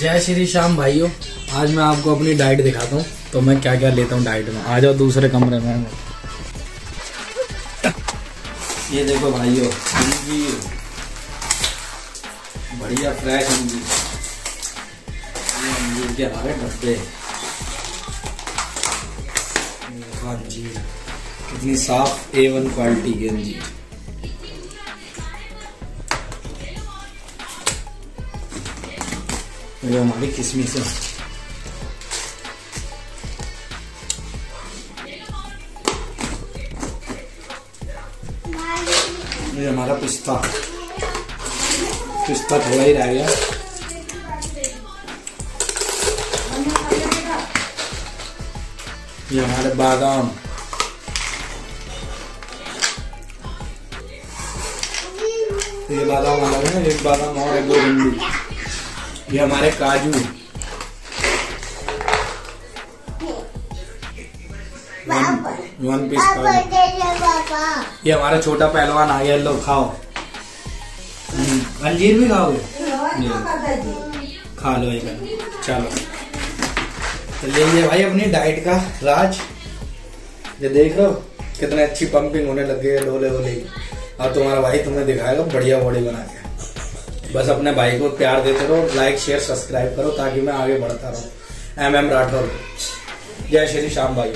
जय श्री श्याम भाइयों, आज मैं आपको अपनी डाइट दिखाता हूँ। तो मैं क्या क्या लेता हूँ डाइट में? आ जाओ दूसरे कमरे में। ये देखो भाइयों बढ़िया फ्रेश अंजीर अंजीर के हमारे डब्बे। कितनी साफ़ ए वन क्वालिटी की अंजीर ये हमारी किसमिस है ये हमारा पिस्ता। पिस्ता थोड़ा ही रह गया। ये हमारे बादाम। ये बादाम अलग है एक बादाम और एक ये हमारे काजू। वन वन पीस काजू। ये हमारा छोटा पहलवान आ गया लो खाओ। हम्म, अंजीर भी खाओगे? खा लो एक चलो। तो ले लीजिए भाई अपनी डाइट का राज। ये देख हो कितने अच्छी पंपिंग होने लग गई है डोले वोले और तुम्हारा भाई तुम्हें दिखाएगा बढ़िया बॉडी बना के। बस अपने भाई को प्यार देते रहो लाइक शेयर सब्सक्राइब करो ताकि मैं आगे बढ़ता रहूँ। M M Rathore. जय श्री श्याम भाई।